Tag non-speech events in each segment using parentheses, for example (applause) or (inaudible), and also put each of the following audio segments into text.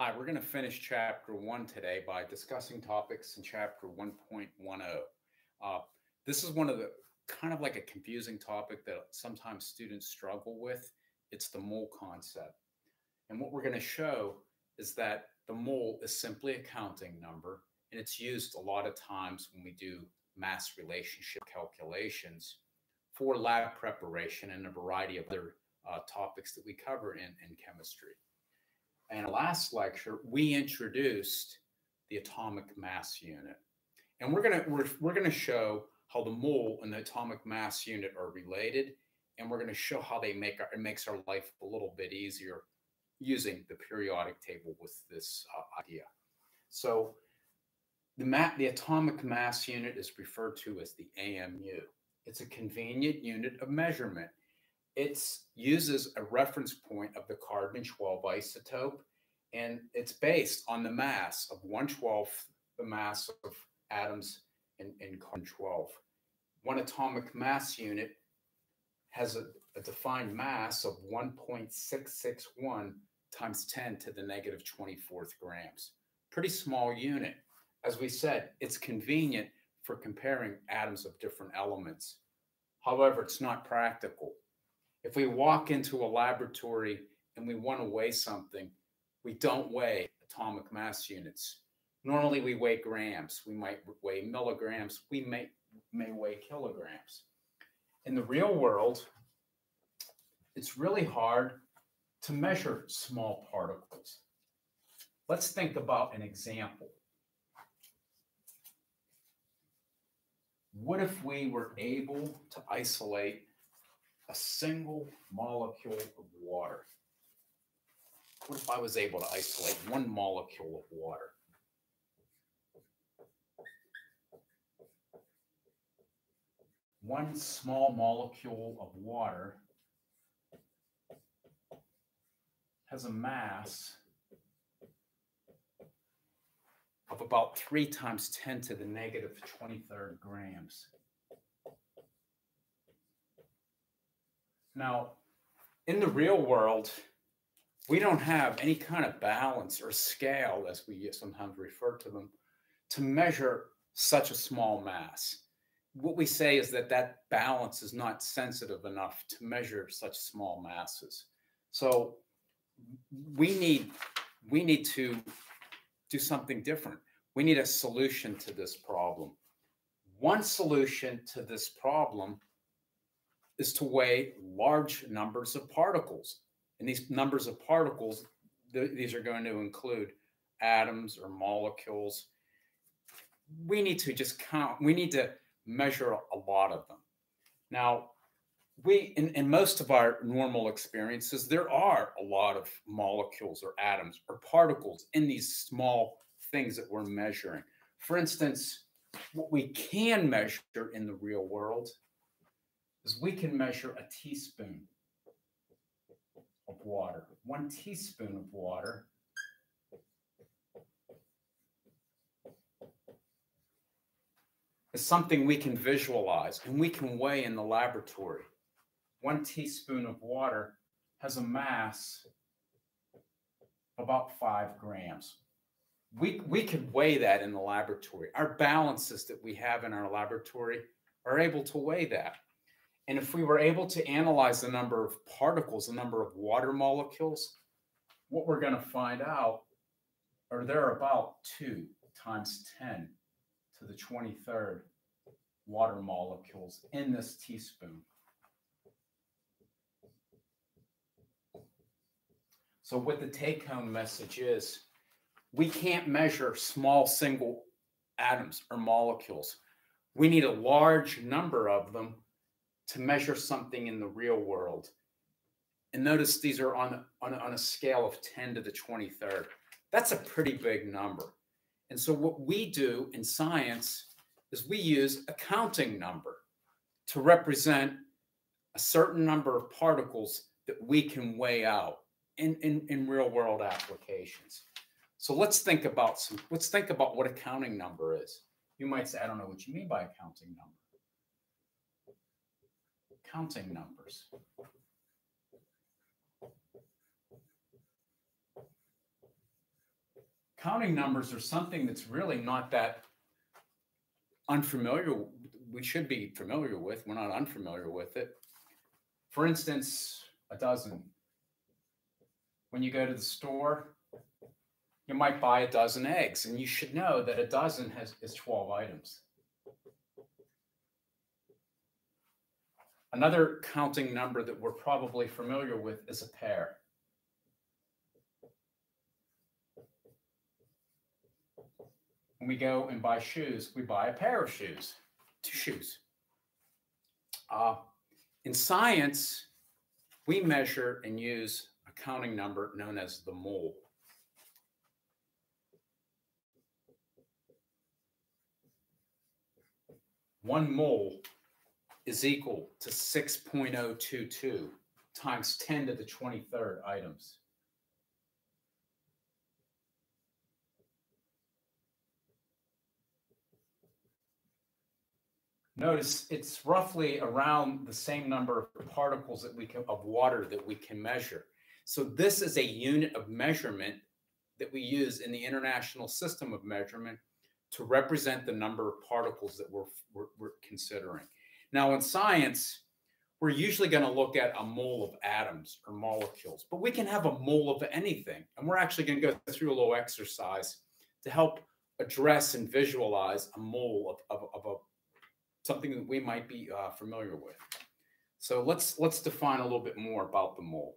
Hi, we're going to finish chapter one today by discussing topics in chapter 1.10. Uh, this is one of the kind of like a confusing topic that sometimes students struggle with. It's the mole concept. And what we're going to show is that the mole is simply a counting number, and it's used a lot of times when we do mass relationship calculations for lab preparation and a variety of other uh, topics that we cover in, in chemistry. And last lecture, we introduced the atomic mass unit. And we're gonna we're, we're gonna show how the mole and the atomic mass unit are related, and we're gonna show how they make our, it makes our life a little bit easier using the periodic table with this uh, idea. So the, ma- the atomic mass unit is referred to as the AMU. It's a convenient unit of measurement. It uses a reference point of the carbon 12 isotope, and it's based on the mass of 1 12th the mass of atoms in, in carbon 12. One atomic mass unit has a, a defined mass of 1.661 times 10 to the negative 24th grams. Pretty small unit. As we said, it's convenient for comparing atoms of different elements. However, it's not practical. If we walk into a laboratory and we want to weigh something, we don't weigh atomic mass units. Normally, we weigh grams. We might weigh milligrams. We may, may weigh kilograms. In the real world, it's really hard to measure small particles. Let's think about an example. What if we were able to isolate a single molecule of water? What if I was able to isolate one molecule of water? One small molecule of water has a mass of about 3 times 10 to the negative 23rd grams. Now, in the real world, we don't have any kind of balance or scale, as we sometimes refer to them, to measure such a small mass. What we say is that that balance is not sensitive enough to measure such small masses. So we need we need to do something different. We need a solution to this problem. One solution to this problem is to weigh large numbers of particles. And these numbers of particles, th- these are going to include atoms or molecules. We need to just count, we need to measure a lot of them. Now, we in, in most of our normal experiences there are a lot of molecules or atoms or particles in these small things that we're measuring for instance what we can measure in the real world is we can measure a teaspoon of water one teaspoon of water is something we can visualize and we can weigh in the laboratory one teaspoon of water has a mass about five grams. We, we could weigh that in the laboratory. Our balances that we have in our laboratory are able to weigh that. And if we were able to analyze the number of particles, the number of water molecules, what we're going to find out are there about 2 times 10 to the 23rd water molecules in this teaspoon. So, what the take home message is we can't measure small single atoms or molecules. We need a large number of them to measure something in the real world. And notice these are on, on, on a scale of 10 to the 23rd. That's a pretty big number. And so, what we do in science is we use a counting number to represent a certain number of particles that we can weigh out in, in, in real world applications. So let's think about some, let's think about what a counting number is. You might say, I don't know what you mean by a counting number. Counting numbers. counting numbers are something that's really not that unfamiliar. We should be familiar with. We're not unfamiliar with it. For instance, a dozen. When you go to the store, you might buy a dozen eggs, and you should know that a dozen has is 12 items. Another counting number that we're probably familiar with is a pair. When we go and buy shoes, we buy a pair of shoes, two shoes. Uh, in science, we measure and use a counting number known as the mole. One mole is equal to 6.022 times 10 to the 23rd items. Notice it's roughly around the same number of particles that we can, of water that we can measure. So this is a unit of measurement that we use in the international system of measurement to represent the number of particles that we're, we're, we're considering. Now in science, we're usually going to look at a mole of atoms or molecules, but we can have a mole of anything. And we're actually going to go through a little exercise to help address and visualize a mole of, of, of a something that we might be uh, familiar with. So let's let's define a little bit more about the mole.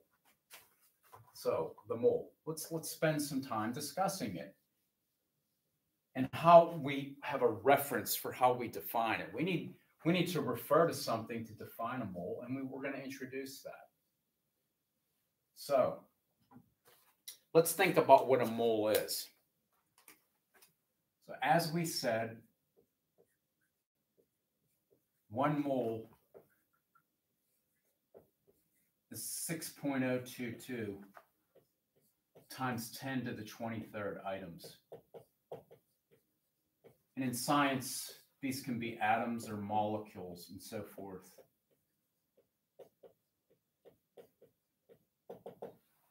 So the mole. Let's let's spend some time discussing it and how we have a reference for how we define it. We need we need to refer to something to define a mole, and we, we're going to introduce that. So let's think about what a mole is. So as we said, one mole is 6.022 times 10 to the 23rd items. And in science, these can be atoms or molecules and so forth.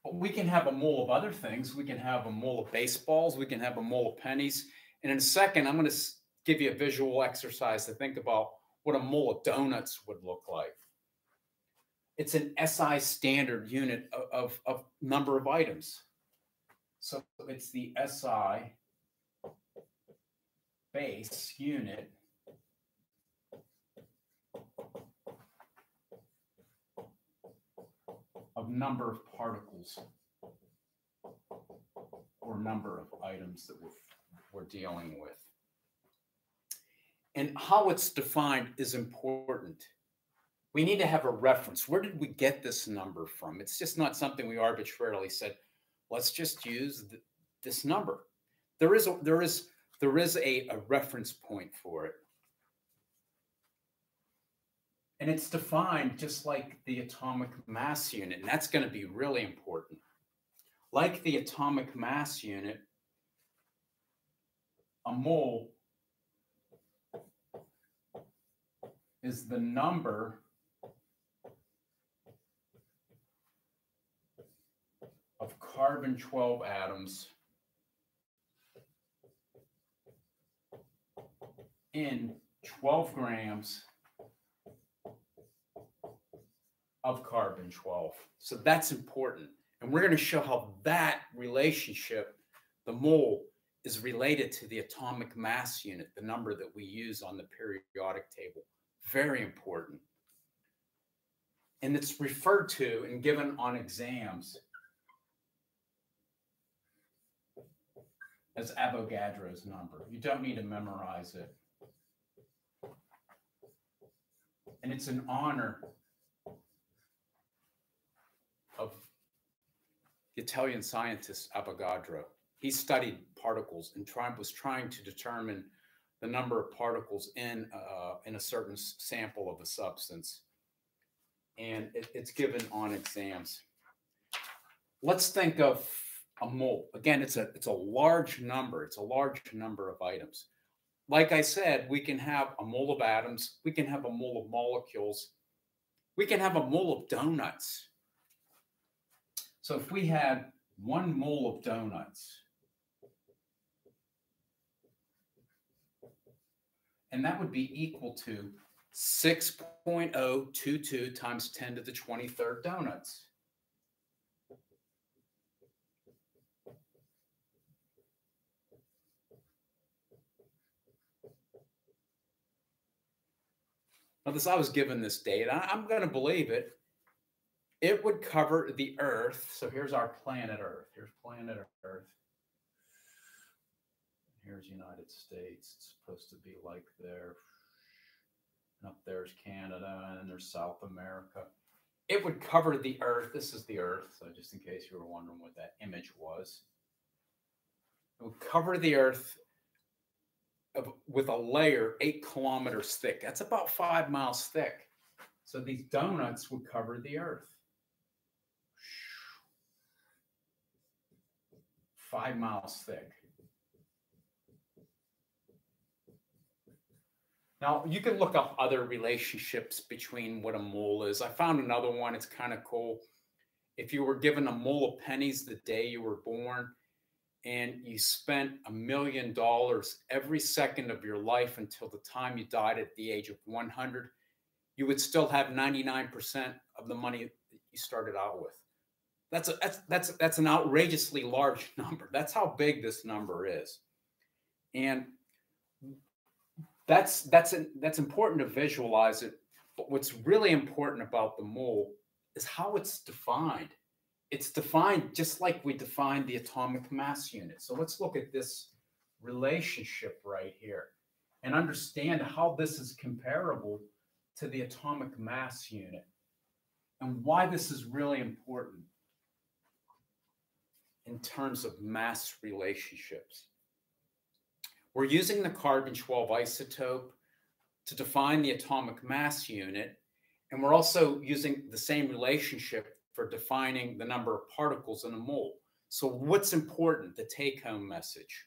But we can have a mole of other things. We can have a mole of baseballs. We can have a mole of pennies. And in a second, I'm going to give you a visual exercise to think about what a mole of donuts would look like. It's an SI standard unit of, of, of number of items. So it's the SI base unit number of particles or number of items that we're, we're dealing with. And how it's defined is important. We need to have a reference. Where did we get this number from? It's just not something we arbitrarily said, let's just use th this number. There is a, there is there is a, a reference point for it. And it's defined just like the atomic mass unit, and that's going to be really important. Like the atomic mass unit, a mole is the number of carbon 12 atoms in 12 grams of carbon 12. So that's important. And we're going to show how that relationship, the mole, is related to the atomic mass unit, the number that we use on the periodic table. Very important. And it's referred to and given on exams as Avogadro's number. You don't need to memorize it. And it's an honor of Italian scientist Avogadro. He studied particles and was trying to determine the number of particles in uh, in a certain sample of a substance, and it, it's given on exams. Let's think of a mole. Again, it's a it's a large number. It's a large number of items. Like I said, we can have a mole of atoms. We can have a mole of molecules. We can have a mole of donuts. So if we had one mole of donuts, and that would be equal to 6.022 times 10 to the 23rd donuts. Now, this I was given this data. I, am going to believe it it would cover the Earth. So here's our planet Earth. Here's planet Earth. Here's United States. It's supposed to be like there. And up there's Canada, and there's South America. It would cover the Earth. This is the Earth. So just in case you were wondering what that image was, it would cover the Earth of, with a layer eight kilometers thick. That's about five miles thick. So these donuts would cover the Earth. Five miles thick. Now, you can look up other relationships between what a mole is. I found another one. It's kind of cool. If you were given a mole of pennies the day you were born and you spent a million dollars every second of your life until the time you died at the age of 100, you would still have 99% of the money that you started out with. That's a, that's that's that's an outrageously large (laughs) number. That's how big this number is. And that's that's an, that's important to visualize it. But what's really important about the mole is how it's defined. It's defined just like we defined the atomic mass unit. So let's look at this relationship right here and understand how this is comparable to the atomic mass unit and why this is really important in terms of mass relationships. We're using the carbon 12 isotope to define the atomic mass unit. And we're also using the same relationship for defining the number of particles in a mole. So what's important, the take home message?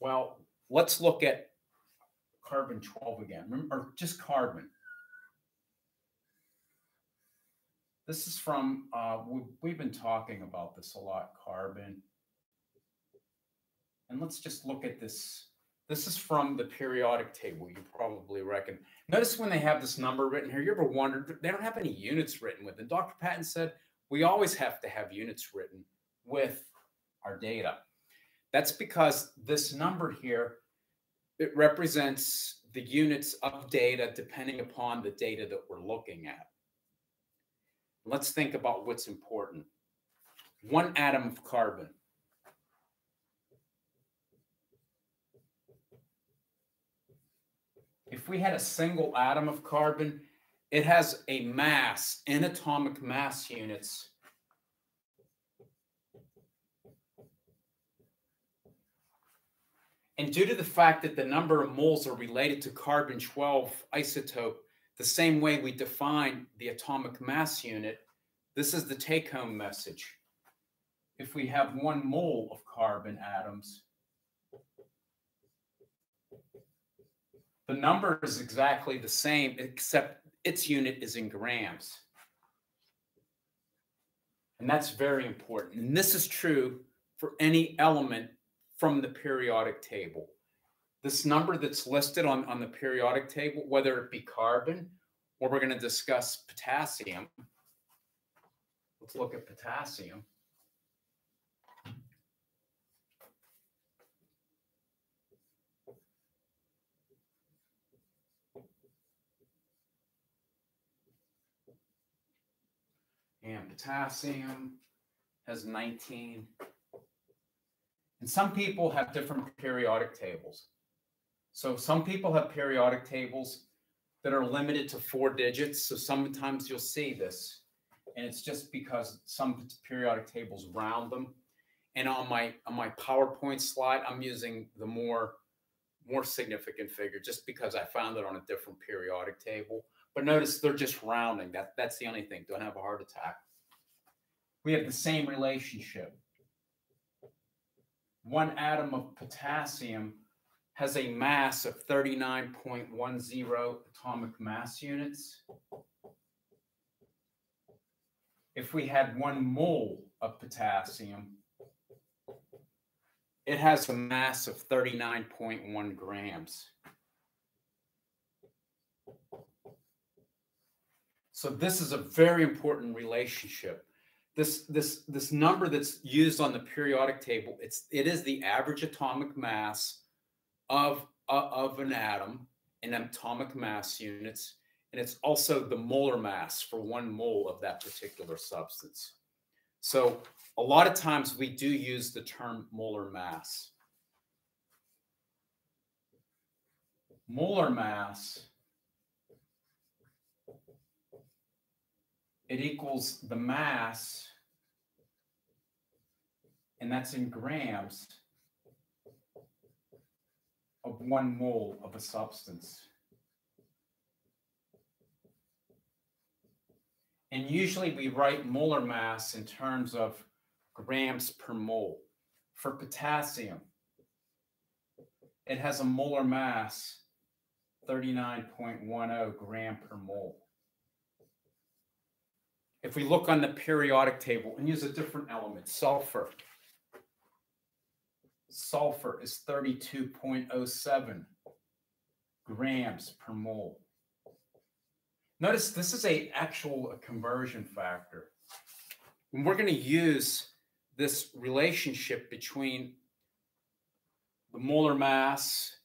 Well, let's look at carbon 12 again, or just carbon. This is from, uh, we, we've been talking about this a lot, carbon. And let's just look at this. This is from the periodic table. You probably reckon. Notice when they have this number written here, you ever wondered, they don't have any units written with it. Dr. Patton said, we always have to have units written with our data. That's because this number here, it represents the units of data depending upon the data that we're looking at. Let's think about what's important. One atom of carbon if we had a single atom of carbon, it has a mass in atomic mass units. And due to the fact that the number of moles are related to carbon 12 isotope, the same way we define the atomic mass unit, this is the take home message. If we have one mole of carbon atoms, The number is exactly the same, except its unit is in grams. And that's very important. And this is true for any element from the periodic table. This number that's listed on, on the periodic table, whether it be carbon or we're going to discuss potassium. Let's look at potassium. and potassium has 19. And some people have different periodic tables. So some people have periodic tables that are limited to four digits. So sometimes you'll see this, and it's just because some periodic tables round them. And on my on my PowerPoint slide, I'm using the more more significant figure just because I found it on a different periodic table. But notice they're just rounding. That that's the only thing. Don't have a heart attack. We have the same relationship. One atom of potassium has a mass of 39.10 atomic mass units. If we had one mole of potassium, it has a mass of 39.1 grams. So this is a very important relationship. This this this number that's used on the periodic table, it's it is the average atomic mass of, uh, of an atom in atomic mass units. And it's also the molar mass for one mole of that particular substance. So a lot of times we do use the term molar mass. Molar mass, it equals the mass, and that's in grams, of one mole of a substance. And usually we write molar mass in terms of grams per mole. For potassium, it has a molar mass 39.10 gram per mole. If we look on the periodic table and use a different element, sulfur, sulfur is 32.07 grams per mole. Notice this is a actual conversion factor. And we're going to use this relationship between the molar mass,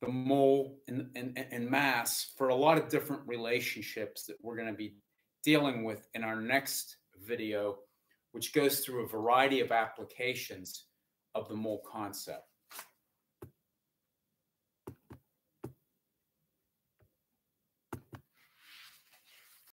the mole, and, and, and mass for a lot of different relationships that we're going to be dealing with in our next video, which goes through a variety of applications of the mole concept.